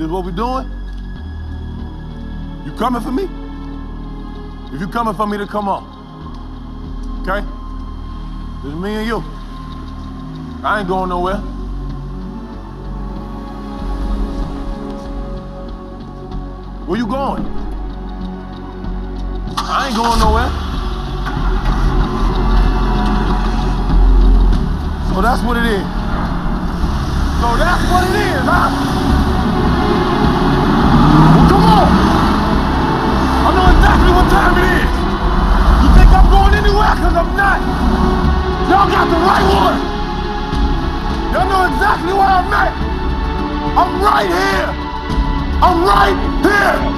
This what we're doing? You coming for me? If you coming for me, to come on. Okay? It's me and you. I ain't going nowhere. Where you going? I ain't going nowhere. So that's what it is. So that's what it is, huh? Well, come on. I know exactly what time it is. You think I'm going anywhere? Because I'm not. Y'all got the right one. Y'all know exactly where I'm at. I'm right here. I'm right here.